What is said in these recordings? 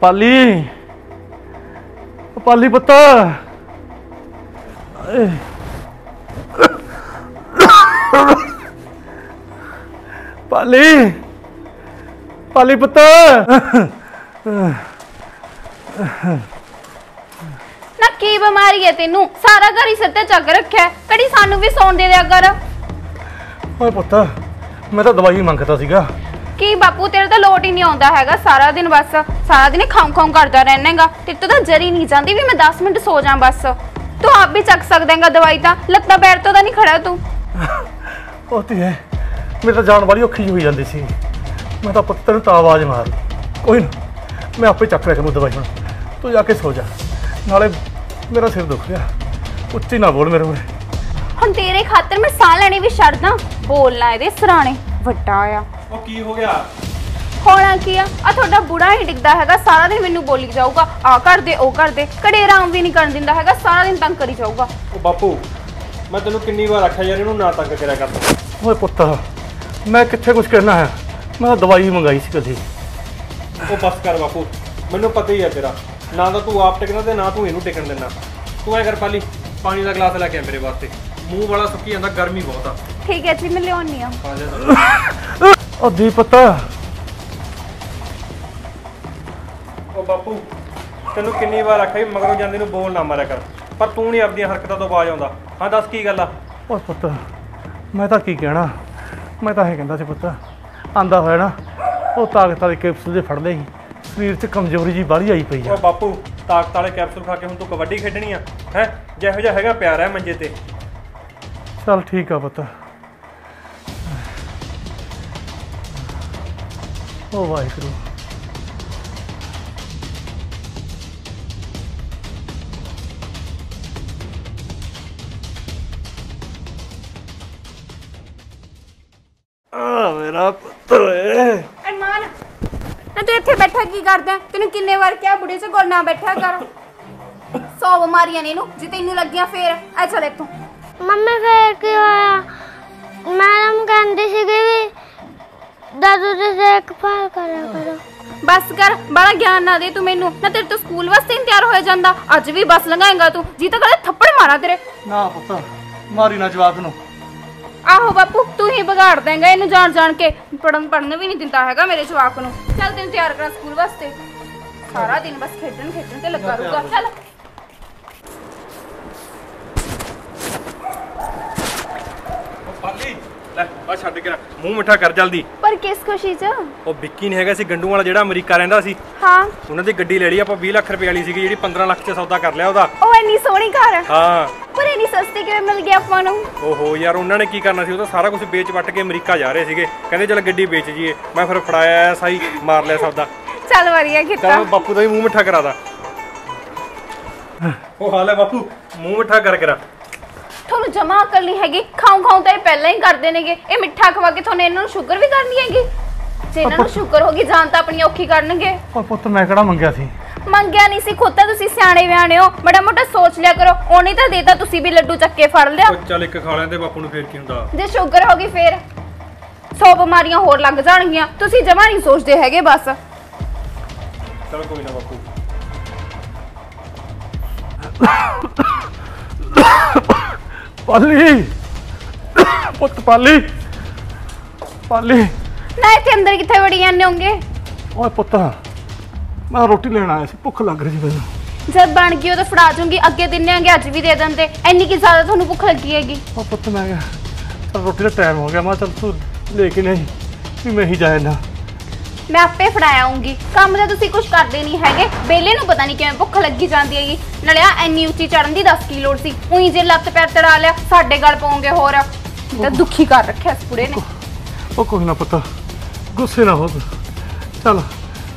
ਪਾਲੀ। ਪਾਲੀ ਪੁੱਤ। ਏ। ਪਾਲੀ। ਪਾਲੀ ਪੁੱਤ। ਨਾ ਕੀ ਬਿਮਾਰੀ ਹੈ ਤੈਨੂੰ? ਸਾਰਾ ਘਰ ਹੀ ਸਿਰ ਤੇ ਚੱਕ ਰੱਖਿਆ। ਹੈ। ਕੜੀ ਸਾਨੂੰ ਵੀ ਸੌਣ ਦੇ ਦਿਆ ਕਰ। ਓਏ ਪੁੱਤ ਮੈਂ ਤਾਂ ਦਵਾਈ ਮੰਗਦਾ ਸੀਗਾ। ਕੀ ਬਾਪੂ ਤੇਰੇ ਤਾਂ ਲੋਟ ਹੀ ਨਹੀਂ ਆਉਂਦਾ ਹੈਗਾ ਸਾਰਾ ਦਿਨ ਬਸ। ਸਾਰਾ ਦਿਨ ਖਾਉਂ ਖਾਉਂ ਕਰਦਾ ਰਹਿਣਾਗਾ ਤੇ ਤੂੰ ਤਾਂ ਜਰੀ ਨਹੀਂ ਜਾਂਦੀ ਵੀ ਮੈਂ 10 ਮਿੰਟ ਸੋ ਜਾ ਬਸ। ਤੂੰ ਆਪ ਵੀ ਚੱਕ ਸਕਦਾਂਗਾ ਦਵਾਈ ਤਾਂ। ਲੱਤਾਂ ਪੈਰ ਤੋਂ ਤਾਂ ਨਹੀਂ ਖੜਾ ਤੂੰ। ਉਹ ਧੀਏ ਮੇਰੀ ਤਾਂ ਜਾਨ ਵਾਲੀ ਔਖੀ ਹੋਈ ਜਾਂਦੀ ਸੀ। ਮੈਂ ਤਾਂ ਪੁੱਤ ਤੈਨੂੰ ਤਾਂ ਆਵਾਜ਼ ਮਾਰ ਲਈ। ਕੋਈ ਨਾ ਮੈਂ ਆਪੇ ਚੱਕ ਲਿਆ ਕਰੂੰ ਦਵਾਈ ਹੁਣ ਤੂੰ ਜਾ ਕੇ ਸੋ ਜਾ। ਨਾਲੇ ਮੇਰਾ ਸਿਰ ਦੁਖ ਰਿਹਾ। ਉੱਚੀ ਨਾ ਬੋਲ ਮੇਰੇ ਮੂਹਰੇ। ਹੁਣ ਤੇਰੇ ਖਾਤਰ ਮੈਂ ਸਾਹ ਲੈਣੀ ਵੀ ਛੱਡਦਾ। ਬੋਲਣਾ ਇਹਦੇ ਸਰਾਣੇ। ਵੱਡਾ ਆ। ਉਹ ਕੀ ਹੋ ਗਿਆ? ਹੋਣਾ ਕੀ ਆ? ਆ ਤੁਹਾਡਾ ਬੁੜਾ ਹੀ ਡਿੱਗਦਾ ਹੈਗਾ ਸਾਰਾ ਦਿਨ ਮੈਨੂੰ ਬੋਲੀ ਜਾਊਗਾ ਆ ਕਰ ਦੇ ਉਹ ਕਰ ਦੇ ਕੜੇ ਆਰਾਮ ਵੀ ਨਹੀਂ ਕਰਨ ਦਿੰਦਾ ਹੈਗਾ ਸਾਰਾ ਦਿਨ ਤੰਗ ਕਰੀ ਜਾਊਗਾ। ਉਹ ਬਾਪੂ ਮੈਂ ਤੈਨੂੰ ਕਿੰਨੀ ਵਾਰ ਆਖਿਆ ਯਾਰ ਇਹਨੂੰ ਨਾ ਤੰਗ ਕਰਿਆ ਕਰ। ਓਏ ਪੁੱਤ ਮੈਂ ਕਿੱਥੇ ਕੁਝ ਕਹਿਣਾ ਹੈ? ਮੈਂ ਤਾਂ ਦਵਾਈ ਮੰਗਾਈ ਸੀ ਕਦੀ। ਉਹ ਬਸ ਕਰ ਬਾਪੂ ਮੈਨੂੰ ਪਤਾ ਹੀ ਹੈ ਤੇਰਾ। ਨਾ ਤਾਂ ਤੂੰ ਆਪ ਟਿਕਣਾ ਤੇ ਨਾ ਤੂੰ ਇਹਨੂੰ ਟਿਕਣ ਦਿੰਦਾ ਤੂੰ ਐ ਕਰ ਪਾਲੀ ਪਾਣੀ ਦਾ ਗਲਾਸ ਲੈ ਕੇ ਆ ਮੇਰੇ ਵਾਸਤੇ। ਮੂੰਹ ਵਾਲਾ ਸੁੱਕੀ ਜਾਂਦਾ ਗਰਮੀ ਬਹੁਤ ਆ। ਠੀਕ ਹੈ ਜੀ ਮੈਂ ਲਿਆਉਣੀ ਆ। ਉਹ ਪੁੱਤ ਉਹ ਬਾਪੂ ਤੈਨੂੰ ਕਿੰਨੀ ਵਾਰ ਆਖਿਆ ਵੀ ਮਗਰੋਂ ਜਾਂਦੇ ਨੂੰ ਬੋਲ ਨਾ ਮਾਰਿਆ ਕਰ ਪਰ ਤੂੰ ਨਹੀਂ ਆਪਣੀਆਂ ਹਰਕਤਾਂ ਤੋਂ ਬਾਜ ਆਉਂਦਾ। ਹਾਂ ਦੱਸ ਕੀ ਗੱਲ ਆ? ਓਏ ਪੁੱਤ ਮੈਂ ਤਾਂ ਕੀ ਕਹਿਣਾ? ਮੈਂ ਤਾਂ ਇਹ ਕਹਿੰਦਾ ਸੀ ਪੁੱਤ ਆਂਦਾ ਹੋਇਆ ਨਾ ਉਹ ਤਾਕਤ ਵਾਲੇ ਕੈਪਸੂਲ ਦੇ ਫੜ ਲਈ ਸਰੀਰ 'ਚ ਕਮਜ਼ੋਰੀ ਜੀ ਬਾਹਲੀ ਆਈ ਪਈ ਆ। ਉਹ ਬਾਪੂ ਤਾਕਤ ਵਾਲੇ ਕੈਪਸੂਲ ਖਾ ਕੇ ਹੁਣ ਤੂੰ ਕਬੱਡੀ ਖੇਡਣੀ ਆ ਹੈ? ਜਿਹੋ ਜਿਹਾ ਹੈਗਾ ਪਿਆਰ ਹੈ ਮੰਜੇ ਤੇ। ਚੱਲ ਠੀਕ ਆ ਪੁੱਤ। ਓ ਵਾਹਿਗੁਰੂ। ਆ ਮੇਰਾ ਪੁੱਤ ਓਏ ਅਰਮਾਨ ਨਾ ਤੂੰ ਇੱਥੇ ਬੈਠਾ ਕੀ ਕਰਦਾ? ਹੈ? ਤੈਨੂੰ ਕਿੰਨੇ ਵਾਰ ਕਿਹਾ ਬੁੜੇ ਸੇ ਕੋਲ ਨਾ ਬੈਠਾ ਕਰ। ਸੌ ਬਿਮਾਰੀਆਂ ਨੇ ਇਹਨੂੰ ਜੇ ਤੈਨੂੰ ਲੱਗੀਆਂ ਫੇਰ। ਐ ਚੱਲ ਇੱਥੋਂ। ਮੰਮੀ ਫੇਰ ਕੀ ਹੋਇਆ? ਮੈਡਮ ਕਹਿੰਦੀ ਸੀਗੀ ਵੀ ਦਾਦੂ ਦੇ ਦੇਖ ਭਾਲ ਕਰਿਆ ਕਰੋ। ਬਸ ਕਰ ਬੜਾ ਗਿਆਨ ਨਾ ਦੇ ਤੂੰ ਮੈਨੂੰ। ਨਾ ਤੇਰੇ ਤੋਂ ਸਕੂਲ ਵਾਸਤੇ ਨਹੀਂ ਤਿਆਰ ਹੋਇਆ ਜਾਂਦਾ। ਅੱਜ ਵੀ ਬੱਸ ਲੰਘਾਏਗਾ ਤੂੰ। ਜੀ ਤਾਂ ਕਦੇ ਥੱਪੜ ਮਾਰਾਂ ਤੇਰੇ। ਨਾ ਪੁੱਤ ਮਾਰੀ ਨਾ ਜਵਾਬ ਨੂੰ। ਆਹੋ ਬਾਪੂ ਤੂੰ ਹੀ ਵਿਗਾੜ ਦੇਂਗਾ ਇਹਨੂੰ ਜਾਣ ਜਾਣ ਕੇ। ਪੜਨ ਪੜਨ ਵੀ ਨਹੀਂ ਦਿੰਦਾ ਹੈਗਾ ਮੇਰੇ ਜਵਾਕ ਨੂੰ। ਚੱਲ ਤੈਨੂੰ ਤਿਆਰ ਕਰਾਂ ਸਕੂਲ ਵਾਸਤੇ। ਸਾਰਾ ਦਿਨ ਬਸ ਖੇਡਣ ਖੇਡਣ ਤੇ ਲੱਗਾ ਰਹੂਗਾ। ਚੱਲ ਉਹ ਪਾਲੀ ਲੈ ਆ ਛੱਡ ਕੇ ਰੱਖ। ਮੂੰਹ ਮਿੱਠਾ ਕਰ ਜਲਦੀ। ਪਰ ਕਿਸ ਖੁਸ਼ੀ 'ਚ? ਉਹ ਵਿੱਕੀ ਨਹੀਂ ਹੈਗਾ ਸੀ ਗੰਡੂ ਵਾਲਾ ਜਿਹੜਾ ਅਮਰੀਕਾ ਰਹਿੰਦਾ ਸੀ। ਹਾਂ। ਉਹਨਾਂ ਦੀ ਗੱਡੀ ਲੈ ਲਈ ਆਪਾਂ 20 ਲੱਖ ਰੁਪਏ ਵਾਲੀ ਸੀਗੀ ਜਿਹੜੀ 15 ਲੱਖ 'ਚ ਸੌਦਾ ਕਰ ਲਿਆ ਉਹਦਾ। ਉਹ ਇੰਨੀ ਸੋਹਣੀ ਕਾਰ ਹੈ। ਪਰ ਇੰਨੀ ਸਸਤੀ ਕਿਵੇਂ ਮਿਲ ਗਈ ਆਪਾਂ ਨੂੰ? ਓਹੋ ਯਾਰ ਉਹਨਾਂ ਨੇ ਕੀ ਕਰਨਾ ਸੀ? ਉਹ ਤਾਂ ਸਾਰਾ ਕੁਝ ਵੇਚ ਵੱਟ ਕੇ ਅਮਰੀਕਾ ਜਾ ਰਹੇ ਸੀਗੇ। ਕਹਿੰਦੇ ਚਲ ਗੱਡੀ ਵੇਚ ਜੀਏ ਮੈਂ ਫਿਰ ਫੜਾਇਆ ਸਾਈ ਮਾਰ ਲਿਆ ਸੌਦਾ। ਚੱਲ ਵਧੀਆ ਕੀਤਾ। ਚੱਲ ਬਾਪੂ ਦਾ ਵੀ ਮੂੰਹ ਮਿੱਠਾ ਕਰਾ ਦਾ। ਉਹ ਹਾਲੇ ਬਾਪੂ ਮੂੰਹ ਮਿੱਠਾ ਕਰ ਕਰਾ। ਤੁਹਾਨੂੰ ਜਮਾ ਅਕਲ ਨਹੀਂ ਹੈਗੀ ਖਾਉ ਖਾਉ ਤਾਂ ਇਹ ਪਹਿਲਾਂ ਹੀ ਕਰਦੇ ਨੇਗੇ ਇਹ ਮਿੱਠਾ ਖਵਾ ਕੇ ਤੁਹਾਨੂੰ ਇਹਨਾਂ ਨੂੰ ਸ਼ੂਗਰ ਵੀ ਕਰਨੀ ਹੈਗੀ ਜੇ ਇਹਨਾਂ ਨੂੰ ਸ਼ੂਗਰ ਹੋਗੀ ਜਾਨ ਤਾਂ ਆਪਣੀ ਔਖੀ ਕਰਨਗੇ ਓ ਪੁੱਤ ਮੈਂ ਕਿਹੜਾ ਮੰਗਿਆ ਸੀ ਮੰਗਿਆ ਨਹੀਂ ਸੀ ਖੁਦ ਤਾਂ ਤੁਸੀਂ ਸਿਆਣੇ ਵਿਆਣੇ ਹੋ ਬੜਾ ਮੋਟਾ ਸੋਚ ਲਿਆ ਕਰੋ ਉਹਨੇ ਤਾਂ ਦੇਤਾ ਤੁਸੀਂ ਵੀ ਲੱਡੂ ਚੱਕ ਕੇ ਫੜ ਲਿਆ ਉਹ ਚੱਲ ਇੱਕ ਖਾ ਲੈਂਦੇ ਬਾਪੂ ਨੂੰ ਫੇਰ ਕੀ ਹੁੰਦਾ ਜੇ ਸ਼ੂਗਰ ਹੋਗੀ ਫੇਰ ਸੌ ਬਿਮਾਰੀਆਂ ਹੋਰ ਲੱਗ ਜਾਣਗੀਆਂ ਤੁਸੀਂ ਜਮਾ ਨਹੀਂ ਸੋਚਦੇ ਹੈਗੇ ਬਸ ਚਲ ਕੋਈ ਨਾ ਬਾਪੂ ਪਾਲੀ। ਪੁੱਤ ਪਾਲੀ। ਪਾਲੀ। ਨਾ ਇੱਥੇ ਅੰਦਰ ਕਿੱਥੇ ਵੜੀ ਜਾਂਦੇ ਹੋਗੇ? ਓਏ ਪੁੱਤ ਮੈਂ ਰੋਟੀ ਲੈਣ ਆਇਆ ਸੀ ਭੁੱਖ ਲੱਗ ਰਹੀ ਸੀ ਮੈਨੂੰ। ਜਦ ਬਣ ਗਈ ਉਹ ਤਾਂ ਫੜਾ ਜੂੰਗੀ ਅੱਗੇ ਦਿੰਨੇ ਆਂਗੇ ਅੱਜ ਵੀ ਦੇ ਦਿੰਦੇ। ਇੰਨੀ ਕੀ ਜ਼ਿਆਦਾ ਤੁਹਾਨੂੰ ਭੁੱਖ ਲੱਗੀ ਹੈਗੀ। ਓ ਪੁੱਤ ਮੈਂ ਕਿਹਾ ਚੱਲ ਰੋਟੀ ਦਾ ਟਾਈਮ ਹੋ ਗਿਆ ਮੈਂ ਕਿਹਾ ਚੱਲ ਤੂੰ ਲੈ ਕੇ ਨਹੀਂ ਵੀ ਮੈਂ ਹੀ ਜਾਇਆ ਨਾ ਮੈਂ ਆਪੇ ਫੜਾਇਆ ਆਉਂਗੀ। ਕੰਮ ਤਾਂ ਤੁਸੀਂ ਕੁਝ ਕਰਦੇ ਨਹੀਂ ਹੈਗੇ। ਬੇਲੇ ਨੂੰ ਪਤਾ ਨਹੀਂ ਕਿਵੇਂ ਭੁੱਖ ਲੱਗੀ ਜਾਂਦੀ ਹੈਗੀ। ਨਾਲੇ ਆ ਇੰਨੀ ਉੱਚੀ ਚੜਨ ਦੀ ਦੱਸ ਕੀ ਲੋੜ ਸੀ। ਉਹੀ ਜੇ ਲੱਤ ਪੈਰ ਤੜਾ ਲਿਆ ਸਾਡੇ ਗਲ ਪਾਉਂਗੇ ਹੋਰ। ਤਾਂ ਦੁਖੀ ਕਰ ਰੱਖਿਆ ਇਸ ਬੁੜੇ ਨੇ। ਉਹ ਕੋਈ ਨਾ ਪੁੱਤ ਗੁੱਸੇ ਨਾ ਹੋ ਤੂੰ। ਚੱਲ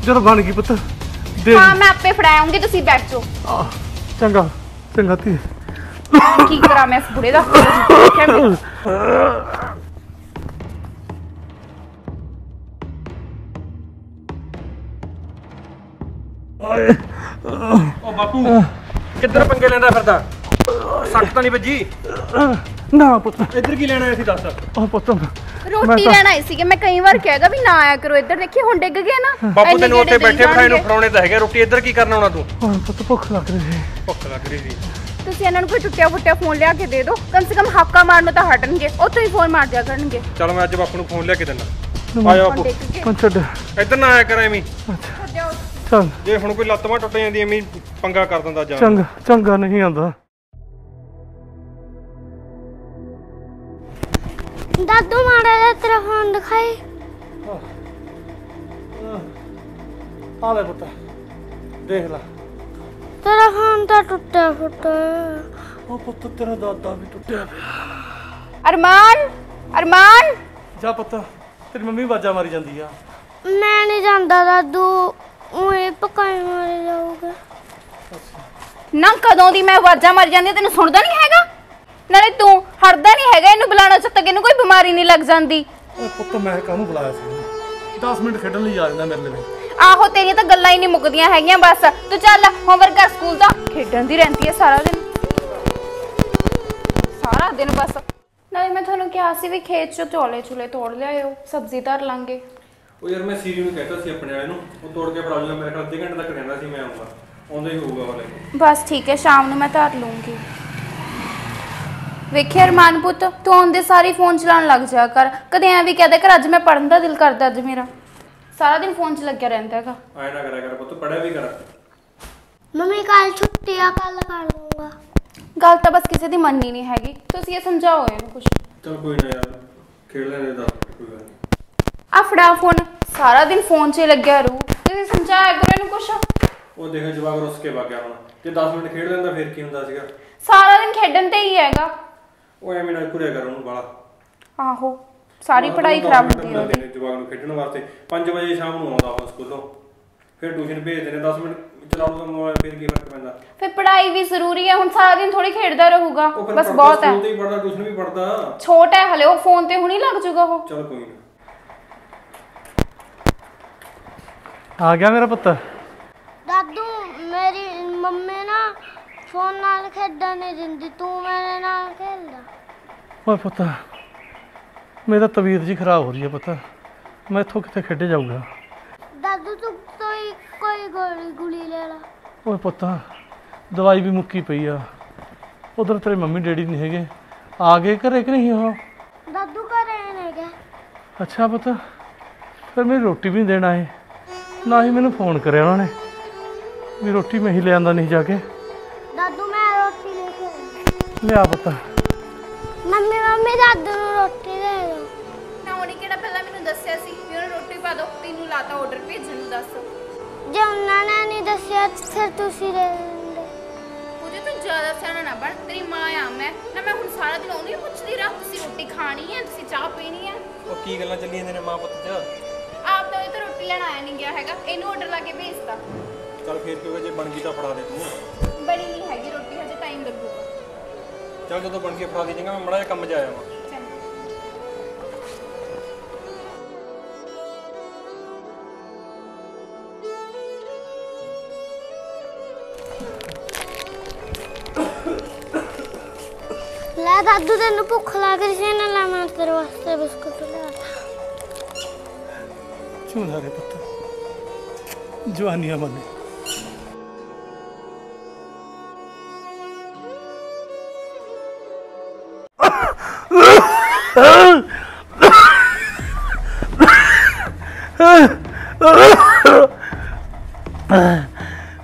ਜਦੋਂ ਬਣ ਗਈ ਪੁੱਤ ਦੇ ਹਾਂ ਮੈਂ ਆਪੇ ਫੜਾਇਆ ਆਉਂਗੀ ਤੁਸੀਂ ਬੈਠ ਜਾਓ। ਚੰਗਾ ਚੰਗਾ ਤੀ ਕੀ ਕਰਾਂ ਮੈਂ ਇਸ ਬੁੜੇ ਦਾ? ਮੈਂ। ਉਹ ਬਾਪੂ ਕਿੱਧਰ ਪੰਗੇ ਲੈਂਦਾ ਫਿਰਦਾ? ਸੱਟ ਤਾਂ ਨਹੀਂ ਵੱਜੀ। ਨਾ ਪੁੱਤ। ਇੱਧਰ ਕੀ ਲੈਣਾ ਸੀ ਦੱਸ। ਉਹ ਪੁੱਤ ਰੋਟੀ ਲੈਣ ਆਈ ਸੀਗੇ ਮੈਂ ਕਈ ਵਾਰ ਕਿਹਾਗਾ ਵੀ ਨਾ ਆਇਆ ਕਰੋ ਇੱਧਰ ਦੇਖੀ ਹੁਣ ਡਿੱਗ ਗਿਆ ਨਾ। ਬਾਪੂ ਤੈਨੂੰ ਉੱਥੇ ਬੈਠੇ ਬਿਠਾਏ ਨੂੰ। ਫੜਾਉਣੇ ਤਾਂ ਹੈਗੇ ਰੋਟੀ ਇੱਧਰ ਕੀ ਕਰਨ ਆਉਣਾ ਤੂੰ? ਹੁਣ ਪੁੱਤ ਭੁੱਖ ਲੱਗ ਰਹੀ ਸੀ ਭੁੱਖ ਲੱਗ ਰਹੀ ਸੀ। ਤੁਸੀਂ ਇਹਨਾਂ ਨੂੰ ਕੋਈ ਟੁੱਟਿਆ ਫੁੱਟਿਆ ਫੋਨ ਲਿਆ ਕੇ ਦੇ ਦਿਓ। ਕਮ ਸੇ ਕਮ ਹਾਕਾ ਮਾਰਨ ਨੂੰ ਤਾਂ ਹਟਣਗੇ। ਉੱਥੋਂ ਹੀ ਫੋਨ ਮਾਰ ਦਿਆ ਕਰਨਗੇ। ਚਲ ਮੈਂ ਅੱਜ ਬਾਪੂ ਨੂੰ ਫੋਨ ਲਿਆ ਕੇ ਦਿੰਦਾ। ਆ ਜਾ ਹੁਣ ਬਾਪੂ ਇੱਧਰ ਨਾ ਆਇਆ ਕਰ ਐਵੇਂ ਛੱਡਿਓ। ਚੱਲ ਜੇ ਹੁਣ ਕੋਈ ਲੱਤ ਟੁੱਟ ਜਾਂਦੀ ਐਵੇਂ ਹੀ ਪੰਗਾ ਕਰ ਦਿੰਦਾ ਜਾਨ ਚੰਗਾ ਚੰਗਾ ਨਹੀਂ ਆਉਂਦਾ। ਦਾਦੂ ਮਾੜਾ ਜਿਹਾ ਤੇਰਾ ਫੋਨ ਦਿਖਾਈ। ਆ ਲੈ ਪੁੱਤ ਦੇਖ ਲੈ। ਤੇਰਾ ਫੋਨ ਤਾਂ ਟੁੱਟਿਆ ਫੁੱਟਿਆ ਉਹ ਪੁੱਤ ਤੇਰਾ ਦਾਦਾ ਵੀ ਟੁੱਟਿਆ ਪਿਆ। ਅਰਮਾਨ ਅਰਮਾਨ। ਜਾ ਪੁੱਤ ਤੇਰੀ ਮੰਮੀ ਆਵਾਜ਼ਾਂ ਮਾਰੀ ਜਾਂਦੀ ਆ। ਮੈਂ ਨਹੀਂ ਜਾਂਦਾ ਦਾਦੂ। ਉਹੇ ਪਕਾਈ ਮਾਰੇ ਜਾਊਗਾ ਨਾ ਕਦੋਂ ਦੀ ਮੈਂ ਆਵਾਜ਼ਾਂ ਮਾਰ ਜਾਂਦੀ ਤੈਨੂੰ ਸੁਣਦਾ ਨਹੀਂ ਹੈਗਾ? ਨਾਲੇ ਤੂੰ ਹਟਦਾ ਨਹੀਂ ਹੈਗਾ ਇਹਨੂੰ ਬੁਲਾਉਣਾ ਚੱਤ ਤੱਕ ਇਹਨੂੰ ਕੋਈ ਬਿਮਾਰੀ ਨਹੀਂ ਲੱਗ ਜਾਂਦੀ। ਓਏ ਪੁੱਤ ਮੈਂ ਕਾਹਨੂੰ ਬੁਲਾਇਆ ਸੀ? 10 ਮਿੰਟ ਖੇਡਣ ਲਈ ਆ ਜਾਂਦਾ ਮੇਰੇ ਲਈ। ਆਹੋ ਤੇਰੀਆਂ ਤਾਂ ਗੱਲਾਂ ਹੀ ਨਹੀਂ ਮੁੱਕਦੀਆਂ ਹੈਗੀਆਂ ਬਸ। ਤੂੰ ਚੱਲ ਹੋਮਵਰਕ ਕਰ ਸਕੂਲ ਦਾ। ਖੇਡਣ ਦੀ ਰਹਿੰਦੀ ਹੈ ਸਾਰਾ ਦਿਨ। ਸਾਰਾ ਦਿਨ ਬਸ। ਨਾਲੇ ਮੈਂ ਤੁਹਾਨੂੰ ਕਿਹਾ ਸੀ ਵੀ ਖੇਤ ਚੋਂ ਚੋਲੇ ਚੁਲੇ ਤੋੜ ਲਿਆਇਓ ਸਬਜ਼ੀ ਧਰ ਲਾਂਗੇ। ਉਹ ਯਾਰ ਮੈਂ ਸੀਰੀ ਨੂੰ ਕਹਿੰਦਾ ਸੀ ਆਪਣੇ ਵਾਲੇ ਨੂੰ ਉਹ ਤੋੜ ਕੇ ਫੜਾ ਜੂਗਾ ਮੇਰੇ ਕੋਲ ਅੱਧੇ ਘੰਟੇ ਤੱਕ ਰਹਿੰਦਾ ਸੀ ਮੈਂ ਆਉਂਗਾ। ਆਉਂਦਾ ਹੀ ਹੋਊਗਾ ਹਲੇ ਬਸ ਠੀਕ ਹੈ ਸ਼ਾਮ ਨੂੰ ਮੈਂ ਧਰ ਲੂੰਗੀ। ਵੇਖਿਆ ਅਰਮਾਨ ਪੁੱਤ ਤੂੰ ਆਉਂਦੇ ਸਾਰੀ ਫੋਨ ਚਲਾਉਣ ਲੱਗ ਜਾ ਕਰ। ਕਦੇ ਐਂ ਵੀ ਕਹਦੇ ਕਰ ਅੱਜ ਮੈਂ ਪੜਨ ਦਾ ਦਿਲ ਕਰਦਾ ਅੱਜ ਮੇਰਾ। ਸਾਰਾ ਦਿਨ ਫੋਨ 'ਚ ਲੱਗਿਆ ਰਹਿੰਦਾ ਹੈਗਾ। ਆਏ ਨਾ ਕਰਿਆ ਕਰ ਪੁੱਤ ਪੜਿਆ ਵੀ ਕਰ। ਮੰਮੀ ਕੱਲ ਛੁੱਟੀ ਆ ਕੱਲ ਕਰ ਲੂੰਗਾ ਗੱਲ ਤਾਂ ਬਸ ਕਿਸੇ ਦੀ ਮੰਨਣੀ ਨਹੀਂ ਹੈਗੀ। ਤੁਸੀਂ ਇਹ ਸਮਝਾਓ ਇਹਨੂੰ ਕੁਝ ਚਲ ਕੋਈ ਨਾ ਯਾਰ ਖੇਡ ਲੈਣੇ ਦਾ ਕੋਈ ਗੱਲ ਨਹੀਂ ਆ ਫੜਾ ਫੋਨ। ਸਾਰਾ ਦਿਨ ਫੋਨ 'ਚ ਹੀ ਲੱਗਿਆ ਰਹੂ। ਤੁਸੀਂ ਸਮਝਾਇਆ ਕਰੋ ਇਹਨੂੰ ਕੁਝ ਉਹ ਦੇਖ ਜਵਾਕ ਰੁੱਸ ਕੇ ਵਗ ਗਿਆ ਹੁਣ। ਜੇ 10 ਮਿੰਟ ਖੇਡ ਲੈਂਦਾ ਫਿਰ ਕੀ ਹੁੰਦਾ ਸੀਗਾ? ਸਾਰਾ ਦਿਨ ਖੇਡਣ ਤੇ ਹੀ ਹੈਗਾ। ਉਹ ਐਵੇਂ ਨਾਲ ਘੁਰਿਆ ਕਰ ਉਹਨੂੰ ਬਾਲਾ ਆਹੋ ਸਾਰੀ ਪੜ੍ਹਾਈ ਖਰਾਬ ਹੈ। ਉਹਦੀ ਜਵਾਕ ਨੂੰ ਖੇਡਣ ਵਾਸਤੇ। 5 ਵਜੇ ਸ਼ਾਮ ਨੂੰ ਆਉਂਦਾ ਉਹ ਸਕੂਲੋਂ। ਫਿਰ ਟਿਊਸ਼ਨ ਭੇਜਦੇ ਨੇ 10 ਮਿੰਟ ਚਲਾਉਂਦਾ ਮੋਬਾਈਲ ਫਿਰ ਕੀ ਫ਼ਰਕ ਪੈਂਦਾ? ਫਿਰ ਪੜ੍ਹਾਈ ਵੀ ਜ਼ਰੂਰੀ ਹੈ ਹੁਣ ਸਾਰਾ ਦਿਨ ਥੋੜੀ ਖੇਡਦਾ ਰਹੂਗਾ। ਬਸ ਬਹੁਤ ਹੈ। ਸਕੂਲ ਤੇ ਹੀ ਪੜਦਾ ਟਿਊਸ਼ਨ ਵੀ ਪੜਦਾ ਛੋਟਾ ਹੈ ਹਲੇ ਉਹ ਫੋਨ ਤੇ ਹੁਣੀ ਲੱਗ ਜੂਗਾ ਉਹ। ਚਲ ਕੋਈ ਨਾ। ਆ ਗਿਆ ਮੇਰਾ ਪੁੱਤ? ਦਾਦੂ ਮੇਰੀ ਮੰਮੀ ਨਾ ਫੋਨ ਨਾਲ ਖੇਡਣ ਨਹੀਂ ਦਿੰਦੀ ਤੂੰ ਮੇਰੇ ਨਾਲ ਖੇਲਦਾ ਓਏ ਪੁੱਤ ਮੇਰੀ ਤਾਂ ਤਬੀਅਤ ਜੀ ਖਰਾਬ ਹੋ ਰਹੀ ਹੈ ਪੁੱਤ। ਮੈਂ ਇੱਥੋਂ ਕਿੱਥੇ ਖੇਡੇ ਜਾਊਗਾ? ਦਾਦੂ ਤੂੰ ਕੋਈ ਕੋਈ ਗੋਲੀ ਗੁਲੀ ਲੈ ਲਾ। ਓਏ ਪੁੱਤ ਦਵਾਈ ਵੀ ਮੁੱਕੀ ਪਈ ਆ। ਉਧਰ ਤੇਰੇ ਮੰਮੀ ਡੈਡੀ ਨਹੀਂ ਹੈਗੇ। ਆ ਗਏ ਘਰੇ ਕਿ ਨਹੀਂ ਉਹ? ਦਾਦੂ ਘਰੇ ਨੇ ਗਿਆ ਅੱਛਾ ਪੁੱਤ ਫਿਰ ਮੇਰੀ ਰੋਟੀ ਵੀ ਨਹੀਂ ਦੇਣ ਆਏ। ਨਾ ਹੀ ਮੈਨੂੰ ਫੋਨ ਕਰਿਆ ਉਹਨਾਂ ਨੇ ਵੀ ਰੋਟੀ ਮੈਂ ਹੀ ਲਿਆਂਦਾ ਨਹੀਂ ਜਾ ਕੇ। ਦਾਦੂ ਮੈਂ ਰੋਟੀ ਲੈ ਕੇ। ਲਿਆ ਪੁੱਤ। ਮੰਮੀ ਮੰਮੀ ਦਾਦੂ ਨੂੰ ਰੋਟੀ ਦੇ ਦਿਓ। ਨਾ ਉਹਨੇ ਕਿਹੜਾ ਪਹਿਲਾਂ ਮੈਨੂੰ ਦੱਸਿਆ ਸੀ ਵੀ ਉਹਨੂੰ ਰੋਟੀ ਪਾ ਦਿਓ ਤੈਨੂੰ ਲਾਤਾ ਆਰਡਰ ਭੇਜਣ ਨੂੰ ਦੱਸ। ਜੇ ਉਹਨਾਂ ਨੇ ਨਹੀਂ ਦੱਸਿਆ ਫਿਰ ਤੁਸੀਂ ਦੇ ਦਿੰਦੇ। ਪੂਜਾ ਤੂੰ ਜ਼ਿਆਦਾ ਸਿਆਣਾ ਨਾ ਬਣ ਤੇਰੀ ਮਾਂ ਆ ਮੈਂ। ਨਾ ਮੈਂ ਹੁਣ ਸਾਰਾ ਦਿਨ ਉਹਨੂੰ ਹੀ ਪੁੱਛਦੀ ਰਹਾਂ ਤੁਸੀਂ ਰੋਟੀ ਖਾਣੀ ਹੈ ਤੁਸੀਂ ਚਾਹ ਪੀਣੀ ਹੈ ਉਹ ਕੀ ਗੱਲਾਂ ਚੱਲੀ ਜਾਂਦੀਆਂ ਨੇ ਮਾਂ ਪੁੱਤ 'ਚ? ਲੈਣ ਆਇਆ ਨਹੀਂ ਗਿਆ ਹੈਗਾ ਇਹਨੂੰ ਆਰਡਰ ਲਾ ਕੇ ਭੇਜਤਾ। ਚਲ ਫਿਰ ਕਿਉਂਕਿ ਜੇ ਬਣ ਗਈ ਤਾਂ ਫੜਾ ਦੇ ਤੂੰ। ਬਣੀ ਨਹੀਂ ਹੈਗੀ ਰੋਟੀ ਹਜੇ ਟਾਈਮ ਲੱਗੂਗਾ। ਚਲ ਜਦੋਂ ਬਣ ਕੇ ਫੜਾ ਦੇ ਚੰਗਾ ਮੈਂ ਮੜਾ ਜਿਹਾ ਕੰਮ 'ਚ ਆਇਆ ਵਾਂ। ਲੈ ਦਾਦੂ ਤੈਨੂੰ ਭੁੱਖ ਲੱਗ ਰਹੀ ਸੀ ਨਾ ਲੈ ਮੈਂ ਤੇਰੇ ਵਾਸਤੇ ਬਿਸਕੁਟ ਲਿਆ ਝੂਲਾ ਰੇ ਪੁੱਤ? ਜਵਾਨੀਆਂ ਬਣੇ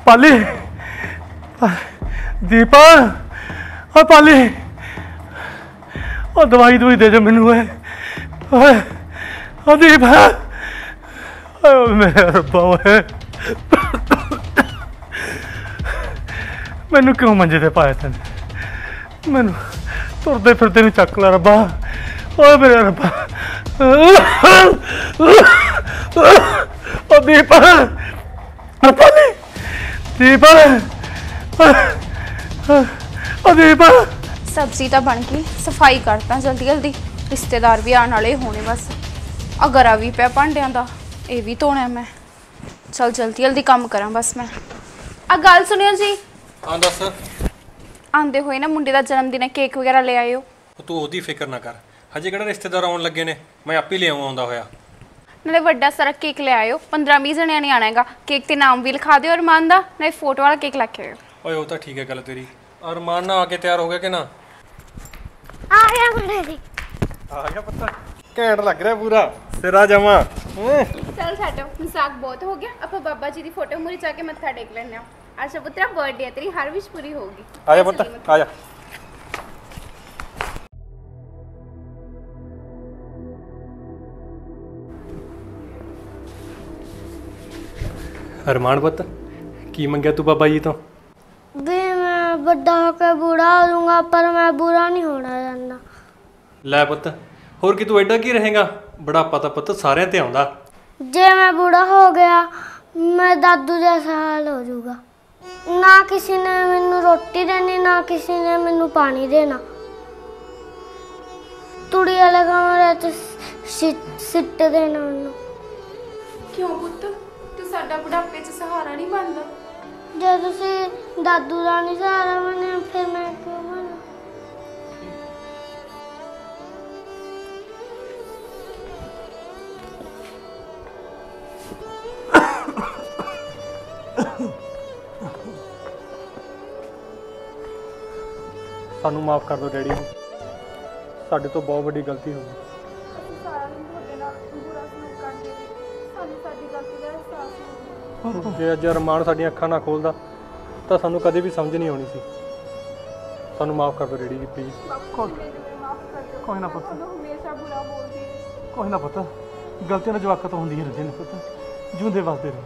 ਪਾਲੀ, ਦੀਪਾ ਓ ਪਾਲੀ। ਉਹ ਦਵਾਈ ਦਵਾਈ ਦੇ ਜਾ ਮੈਨੂੰ, ਓਏ। ਓਏ ਓ ਦੀਪਾ। ਓ ਮੇਰਾ ਰੱਬਾ ਓਏ। ਮੈਨੂੰ ਕਿਉਂ ਮੰਜੇ ਤੇ ਪਾਇਆ ਤੈਨੂੰ? ਮੈਨੂੰ ਤੁਰਦੇ ਫਿਰਦੇ ਨੂੰ ਚੱਕ ਲੈ ਰੱਬਾ। ਓਏ ਮੇਰਾ ਰੱਬਾ। ਓ ਦੀਪਾ। ਓ ਪਾਲੀ ਦੀਪਾ। ਓ ਦੀਪਾ। ਸਬਜ਼ੀ ਤਾਂ ਬਣ ਗਈ, ਸਫ਼ਾਈ ਕਰਤਾ ਜਲਦੀ ਜਲਦੀ ਰਿਸ਼ਤੇਦਾਰ ਵੀ ਆਉਣ ਵਾਲੇ ਹੋਣੇ ਬਸ। ਅਗਰਾ ਵੀ ਪਿਆ ਭਾਂਡਿਆਂ ਦਾ। ਇਹ ਵੀ ਧੋਣਾ ਮੈਂ। ਚਲ ਜਲਦੀ ਜਲਦੀ ਕੰਮ ਕਰਾਂ ਬਸ ਮੈਂ। ਆ ਗੱਲ ਸੁਣਿਓ ਜੀ। ਹਾਂ ਦੱਸ। ਆਂਦੇ ਹੋਏ ਨਾ ਮੁੰਡੇ ਦਾ ਜਨਮ ਦਿਨ ਹੈ ਕੇਕ ਵਗੈਰਾ ਲੈ ਆਇਓ। ਤੂੰ ਉਹਦੀ ਫਿਕਰ ਨਾ ਕਰ। ਹਜੇ ਕਿਹੜਾ ਰਿਸ਼ਤੇਦਾਰ ਆਉਣ ਲੱਗੇ ਨੇ? ਮੈਂ ਆਪੇ ਲਿਆਉਂ ਆਉਂਦਾ ਹੋਇਆ। ਨਾਲੇ ਵੱਡਾ ਸਾਰਾ ਕੇਕ ਲੈ ਆਇਓ। 15-20 ਜਣਿਆਂ ਨੇ ਆਣਾ ਹੈਗਾ। ਕੇਕ ਤੇ ਨਾਮ ਵੀ ਲਿਖਾ ਦਿਓ ਅਰਮਾਨ ਦਾ ਨਾਲੇ ਫੋਟੋ ਵਾਲਾ ਕੇਕ ਲੈ ਕੇ ਆਇਓ। ਓਏ ਉਹ ਤਾਂ ਠੀਕ ਹੈ ਗੱਲ ਤੇਰੀ। ਅਰਮਾਨ ਨਾ ਆ ਕੇ ਤਿਆਰ ਹੋ ਗਿਆ ਕਿ ਨਾ? ਆ ਗਿਆ ਮੇਰੇ ਦੀ। ਆ ਗਿਆ ਪੱਤਾ। ਘੈਂਟ ਲੱਗ ਰਿਹਾ ਪੂਰਾ। ਸਿਰਾ ਜਮਾ। ਚਲ ਛੱਡੋ ਮਜ਼ਾਕ ਬਹੁਤ ਹੋ ਗਿਆ। ਆਪਾਂ ਬਾਬਾ ਜੀ ਦੀ ਫੋਟੋ ਮੂਰੇ ਜਾ ਕੇ ਮੱਥਾ ਟੇਕ ਲੈਣੇ ਆ ਅੱਛਾ ਪੁੱਤਰਾ ਬਰਥਡੇ ਹੈ ਤੇਰੀ ਹਰ ਵਿਸ਼ ਪੂਰੀ ਹੋਊਗੀ। ਆ ਜਾ ਪੁੱਤ ਆ ਜਾ। ਅਰਮਾਨ ਪੁੱਤ ਕੀ ਮੰਗਿਆ ਤੂੰ ਬਾਬਾ ਜੀ ਤੋਂ? ਵੀ ਮੈਂ ਵੱਡਾ ਹੋ ਕੇ ਬੂढ़ा ਹੋ ਜਾਊਂਗਾ ਪਰ ਮੈਂ ਬੁਰਾ ਨਹੀਂ ਹੋਣਾ ਚਾਹੁੰਦਾ। ਲੈ ਪੁੱਤ ਹੋਰ ਕੀ ਤੂੰ ਐਡਾ ਕੀ ਰਹੇਗਾ? ਬੁਢਾਪਾ ਤਾਂ ਪੁੱਤ ਸਾਰਿਆਂ ਤੇ ਆਉਂਦਾ। ਜੇ ਮੈਂ ਬੂढ़ा ਹੋ ਗਿਆ ਮੈਂ ਦਾਦੂ ਜੈਸਾ ਹਾਲ ਹੋ ਜਾਊਗਾ। ਨਾ ਕਿਸੇ ਨੇ ਮੈਨੂੰ ਰੋਟੀ ਦੇਣੀ ਨਾ ਕਿਸੇ ਨੇ ਮੈਨੂੰ ਪਾਣੀ ਦੇਣਾ। ਤੁੜੀ ਵਾਲੇ ਕਮਰੇ ਚ ਸਿੱਟ ਦੇਣਾ ਉਹਨੂੰ। ਕਿਉਂ ਪੁੱਤ? ਤੂੰ ਸਾਡਾ ਬੁਢਾਪੇ 'ਚ ਸਹਾਰਾ ਨਹੀਂ ਬਣਦਾ ਜੇ ਤੁਸੀਂ ਦਾਦੂ ਦਾ ਨਹੀਂ ਸਹਾਰਾ ਬਣਿਆ ਫਿਰ ਮੈਂ ਕਿਉਂ ਸਾਨੂੰ ਮਾਫ ਕਰ ਦਿਓ ਡੈਡੀ ਸਾਡੇ ਤੋਂ ਬਹੁਤ ਵੱਡੀ ਗਲਤੀ ਹੋ ਗਈ। ਅਸੀਂ ਸਾਰਾ ਦਿਨ ਤੁਹਾਡੇ ਨਾਲ ਬੁਰਾ ਸਲੂਕ ਕਰਦੇ ਸਾਨੂੰ ਸਾਡੀ ਗਲਤੀ ਦਾ ਅਹਿਸਾਸ ਨਹੀਂ ਜੇ ਅੱਜ ਅਰਮਾਨ ਸਾਡੀਆਂ ਅੱਖਾਂ ਨਾ ਖੋਲਦਾ ਤਾਂ ਸਾਨੂੰ ਕਦੇ ਵੀ ਸਮਝ ਨਹੀਂ ਆਉਣੀ ਸੀ। ਸਾਨੂੰ ਮਾਫ ਕਰ ਦਿਓ ਡੈਡੀ ਜੀ ਪਲੀਜ਼ ਕੋਈ ਨਾ। ਪੁੱਤ। ਹਮੇਸ਼ਾ ਬੁਰਾ ਬੋਲਦੀ ਕੋਈ ਨਾ ਪੁੱਤ। ਗਲਤੀਆਂ ਦਾ ਜਵਾਕਤ ਹੁੰਦੀਆਂ ਰਹਿੰਦੀਆਂ ਨੇ ਪੁੱਤ। ਜਿਉਂਦੇ ਵਸਦੇ ਰਹੋ।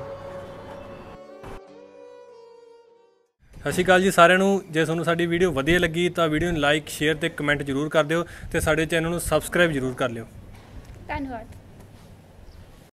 ਸਤਿ ਸ਼੍ਰੀ ਅਕਾਲ ਜੀ ਸਾਰਿਆਂ ਨੂੰ। ਜੇ ਤੁਹਾਨੂੰ ਸਾਡੀ ਵੀਡੀਓ ਵਧੀਆ ਲੱਗੀ ਤਾਂ ਵੀਡੀਓ ਨੂੰ ਲਾਈਕ ਸ਼ੇਅਰ ਤੇ ਕਮੈਂਟ ਜ਼ਰੂਰ ਕਰ ਦਿਓ ਤੇ ਸਾਡੇ ਚੈਨਲ ਨੂੰ ਸਬਸਕ੍ਰਾਈਬ ਜ਼ਰੂਰ ਕਰ ਲਿਓ। ਧੰਨਵਾਦ।